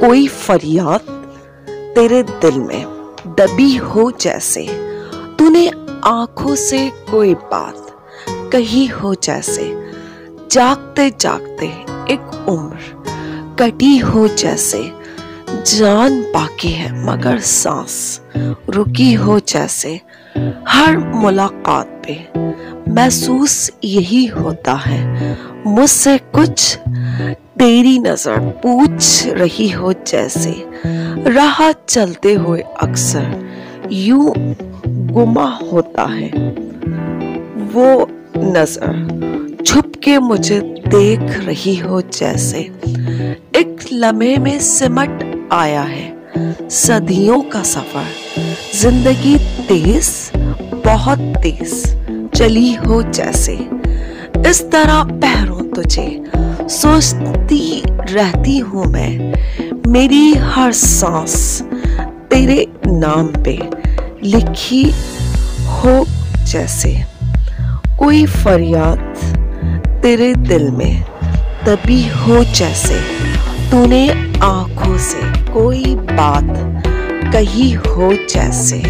कोई फरियाद तेरे दिल में दबी हो जैसे, तूने आँखों से कोई बात कही हो जैसे जागते जागते एक उम्र कटी हो जैसे, जान बाकी है मगर सांस रुकी हो जैसे, हर मुलाकात पे महसूस यही होता है, मुझसे कुछ तेरी नज़र पूछ रही हो जैसे। राह चलते हुए अक्सर यूँ गुमा होता है। वो नज़र छुप के मुझे देख रही हो जैसे। एक लम्हे में सिमट आया है। सदियों का सफ़र। ज़िंदगी तेज, बहुत तेज चली हो जैसे। इस तरह पहरों तुझे। सोचती रहती हूँ मैं। मेरी हर सांस तेरे नाम पे लिखी हो जैसे। कोई फरियाद तेरे दिल में तभी हो जैसे। तूने आँखों से कोई बात कही हो जैसे।